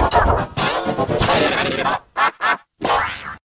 はい。